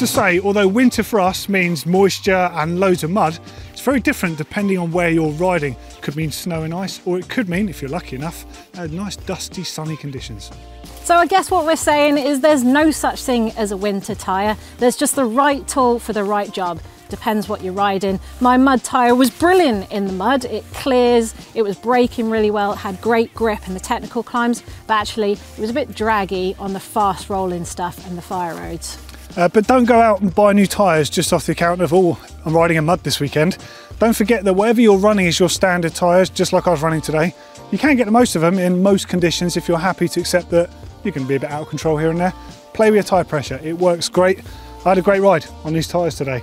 to say, although winter for us means moisture and loads of mud, it's very different depending on where you're riding. It could mean snow and ice, or it could mean, if you're lucky enough, uh, nice dusty sunny conditions. So I guess what we're saying is there's no such thing as a winter tyre. There's just the right tool for the right job. Depends what you're riding. My mud tyre was brilliant in the mud. It clears, it was braking really well, it had great grip in the technical climbs, but actually it was a bit draggy on the fast rolling stuff and the fire roads. Uh, but don't go out and buy new tyres just off the account of, oh, I'm riding in mud this weekend. Don't forget that whatever you're running is your standard tyres, just like I was running today. You can get the most of them in most conditions if you're happy to accept that you can be a bit out of control here and there. Play with your tyre pressure, it works great. I had a great ride on these tyres today.